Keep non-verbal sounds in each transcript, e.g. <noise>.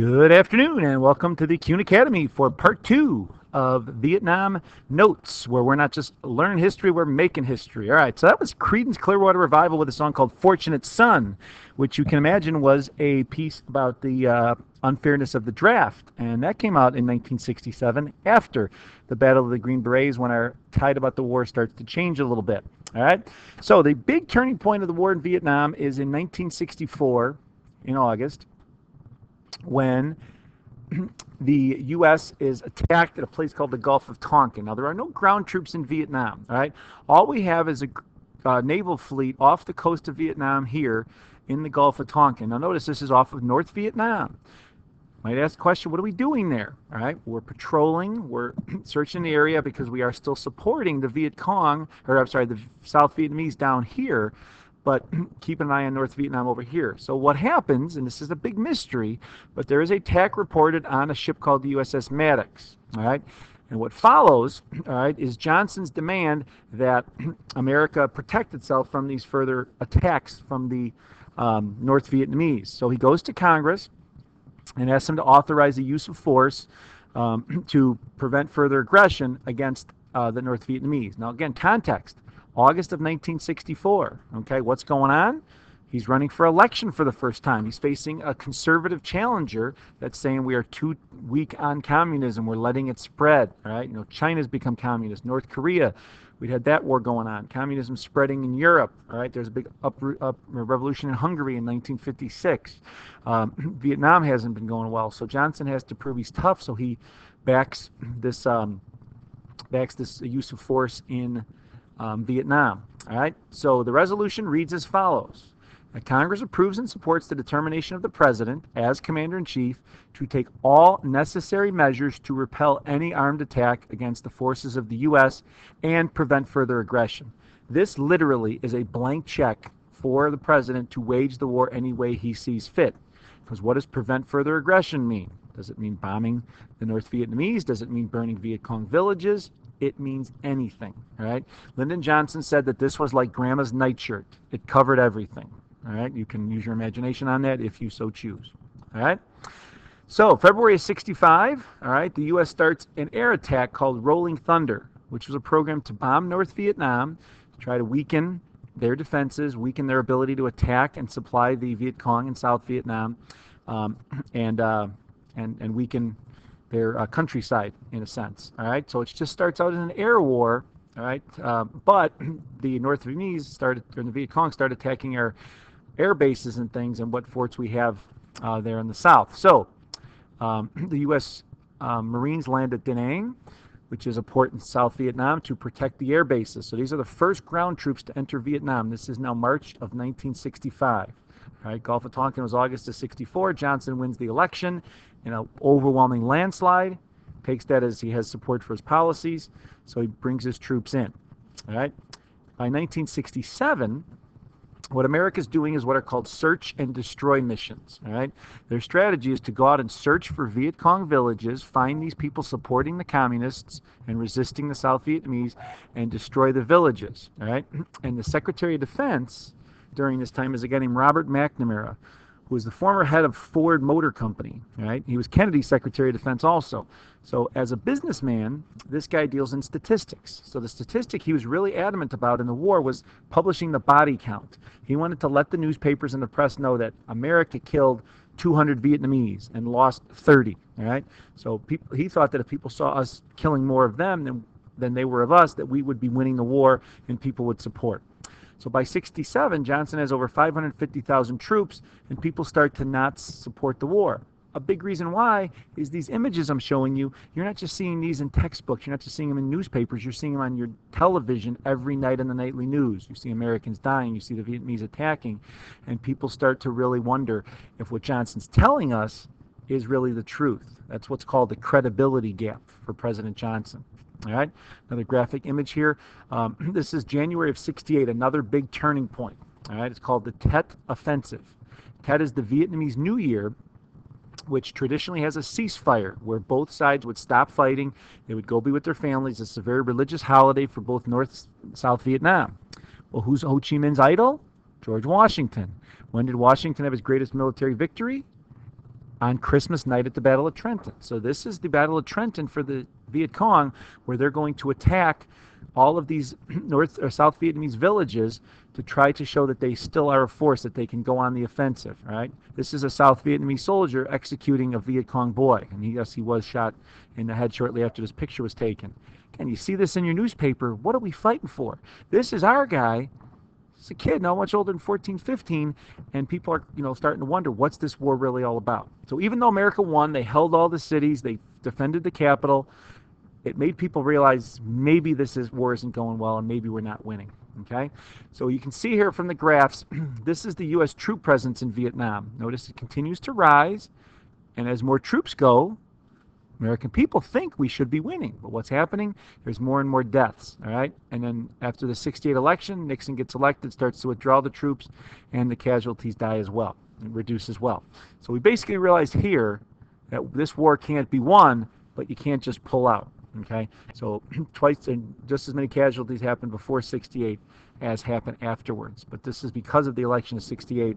Good afternoon, and welcome to the Kuhn Academy for part two of Vietnam Notes, where we're not just learning history, we're making history. All right, so that was Creedence Clearwater Revival with a song called Fortunate Son, which you can imagine was a piece about the uh, unfairness of the draft. And that came out in 1967 after the Battle of the Green Berets when our tide about the war starts to change a little bit. All right, so the big turning point of the war in Vietnam is in 1964 in August when the U.S. is attacked at a place called the Gulf of Tonkin. Now, there are no ground troops in Vietnam, all right? All we have is a uh, naval fleet off the coast of Vietnam here in the Gulf of Tonkin. Now, notice this is off of North Vietnam. Might ask the question, what are we doing there? All right, we're patrolling, we're <clears throat> searching the area because we are still supporting the Viet Cong, or I'm sorry, the South Vietnamese down here but <clears throat> keep an eye on North Vietnam over here. So what happens, and this is a big mystery, but there is a attack reported on a ship called the USS Maddox. All right. And what follows, <clears throat> all right, is Johnson's demand that <clears throat> America protect itself from these further attacks from the um, North Vietnamese. So he goes to Congress and asks them to authorize the use of force um, to prevent further aggression against uh, the North Vietnamese. Now, again, context. August of 1964. Okay, what's going on? He's running for election for the first time. He's facing a conservative challenger that's saying we are too weak on communism. We're letting it spread. All right, you know, China's become communist. North Korea, we had that war going on. Communism spreading in Europe. All right, there's a big up, up revolution in Hungary in 1956. Um, <clears throat> Vietnam hasn't been going well, so Johnson has to prove he's tough. So he backs this um, backs this use of force in um, Vietnam. All right. So the resolution reads as follows: that Congress approves and supports the determination of the President, as Commander in Chief, to take all necessary measures to repel any armed attack against the forces of the U.S. and prevent further aggression. This literally is a blank check for the President to wage the war any way he sees fit. Because what does prevent further aggression mean? Does it mean bombing the North Vietnamese? Does it mean burning Viet Cong villages? It means anything. All right. Lyndon Johnson said that this was like grandma's nightshirt. It covered everything. All right. You can use your imagination on that if you so choose. All right. So February of 65. All right. The U.S. starts an air attack called Rolling Thunder, which was a program to bomb North Vietnam, to try to weaken their defenses, weaken their ability to attack and supply the Viet Cong in South Vietnam, um, <clears throat> and uh, and and weaken their uh, countryside in a sense. All right, so it just starts out as an air war. All right, uh, but <clears throat> the North Vietnamese started, or the Viet Cong started attacking our air bases and things, and what forts we have uh, there in the south. So um, <clears throat> the U.S. Um, Marines land at Da Nang, which is a port in South Vietnam, to protect the air bases. So these are the first ground troops to enter Vietnam. This is now March of 1965. All right, Gulf of Tonkin was August of 64. Johnson wins the election in an overwhelming landslide. Takes that as he has support for his policies, so he brings his troops in. All right. By 1967, what America's doing is what are called search and destroy missions. All right. Their strategy is to go out and search for Viet Cong villages, find these people supporting the communists and resisting the South Vietnamese, and destroy the villages. All right. <clears throat> And the Secretary of Defense during this time is a guy named Robert McNamara, who was the former head of Ford Motor Company. Right? He was Kennedy's Secretary of Defense also. So as a businessman, this guy deals in statistics. So the statistic he was really adamant about in the war was publishing the body count. He wanted to let the newspapers and the press know that America killed 200 Vietnamese and lost 30. All right. So people, he thought that if people saw us killing more of them than than they were of us, that we would be winning the war and people would support. So by 67, Johnson has over 550,000 troops, and people start to not support the war. A big reason why is these images I'm showing you. You're not just seeing these in textbooks, you're not just seeing them in newspapers, you're seeing them on your television every night in the nightly news. You see Americans dying, you see the Vietnamese attacking, and people start to really wonder if what Johnson's telling us is really the truth. That's what's called the credibility gap for President Johnson. All right, another graphic image here. Um, <clears throat> this is January of 68, another big turning point. All right, it's called the Tet Offensive. Tet is the Vietnamese New Year, which traditionally has a ceasefire where both sides would stop fighting. They would go be with their families. It's a very religious holiday for both North and South Vietnam. Well, who's Ho Chi Minh's idol? George Washington. When did Washington have his greatest military victory? On Christmas night at the Battle of Trenton. So this is the Battle of Trenton for the Viet Cong, where they're going to attack all of these <clears throat> North or South Vietnamese villages to try to show that they still are a force that they can go on the offensive. Right? This is a South Vietnamese soldier executing a Viet Cong boy, and he, yes, he was shot in the head shortly after this picture was taken. And you see this in your newspaper. What are we fighting for? This is our guy He's a kid, not much older than 14, 15, and people are, you know, starting to wonder what's this war really all about. So even though America won, they held all the cities, they defended the capital. It made people realize maybe this is, war isn't going well, and maybe we're not winning. Okay, so you can see here from the graphs, <clears throat> this is the U.S. troop presence in Vietnam. Notice it continues to rise, and as more troops go, American people think we should be winning, but what's happening? There's more and more deaths. All right, and then after the '68 election, Nixon gets elected, starts to withdraw the troops, and the casualties die as well, and reduce as well. So we basically realized here that this war can't be won, but you can't just pull out. Okay, so <clears throat> twice and just as many casualties happened before '68 as happened afterwards. But this is because of the election of '68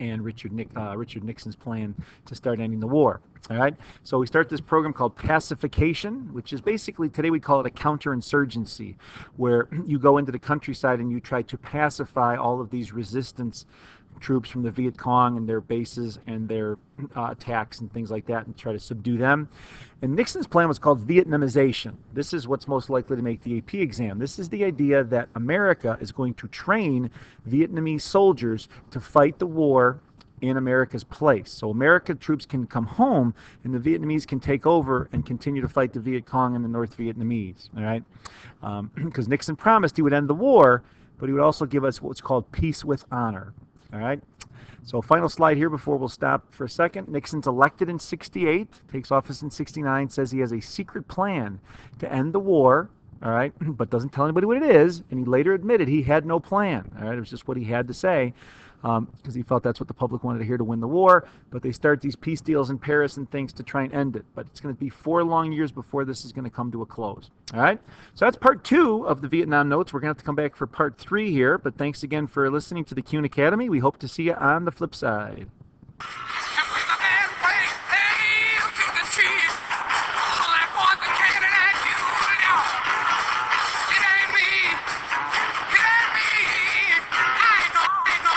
and Richard, uh, Richard Nixon's plan to start ending the war. All right, so we start this program called pacification, which is basically today we call it a counterinsurgency, where <clears throat> you go into the countryside and you try to pacify all of these resistance troops from the Viet Cong and their bases and their uh, attacks and things like that and try to subdue them. And Nixon's plan was called Vietnamization. This is what's most likely to make the AP exam. This is the idea that America is going to train Vietnamese soldiers to fight the war in America's place. So American troops can come home and the Vietnamese can take over and continue to fight the Viet Cong and the North Vietnamese. All right, because um, <clears throat> Nixon promised he would end the war, but he would also give us what's called peace with honor. All right. So final slide here before we'll stop for a second. Nixon's elected in 68, takes office in 69, says he has a secret plan to end the war, all right, <clears throat> but doesn't tell anybody what it is, and he later admitted he had no plan, all right, it was just what he had to say because um, he felt that's what the public wanted to hear to win the war. But they start these peace deals in Paris and things to try and end it. But it's going to be four long years before this is going to come to a close. All right. So that's part two of the Vietnam notes. We're going to have to come back for part three here. But thanks again for listening to the Kuhn Academy. We hope to see you on the flip side.